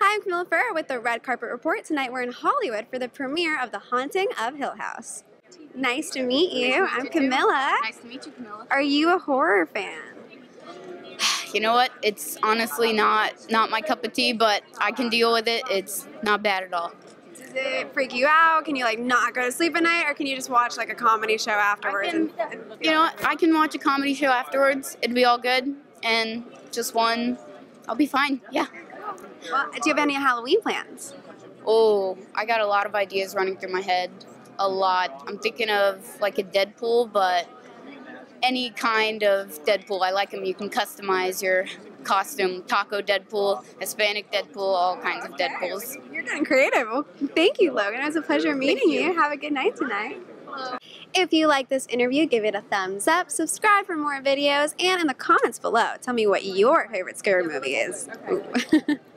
Hi, I'm Camila Forero with the Red Carpet Report. Tonight we're in Hollywood for the premiere of The Haunting of Hill House. Nice to meet you. Nice to I'm meet you, too. Camila. Nice to meet you, Camila. Are you a horror fan? You know what? It's honestly not not my cup of tea, but I can deal with it. It's not bad at all. Does it freak you out? Can you like not go to sleep at night, or can you just watch like a comedy show afterwards? can- and- and You know what? I can watch a comedy show afterwards. It'd be all good, and just one, I'll be fine. Yeah. Well, do you have any Halloween plans? Oh, I got a lot of ideas running through my head. A lot. I'm thinking of like a Deadpool, but any kind of Deadpool. I like them. You can customize your costume. Taco Deadpool, Hispanic Deadpool, all kinds of Deadpools. You're getting creative. Well, thank you, Logan. It was a pleasure meeting you. you. Have a good night tonight. If you like this interview, give it a thumbs up, subscribe for more videos, and in the comments below, tell me what your favorite scary movie is.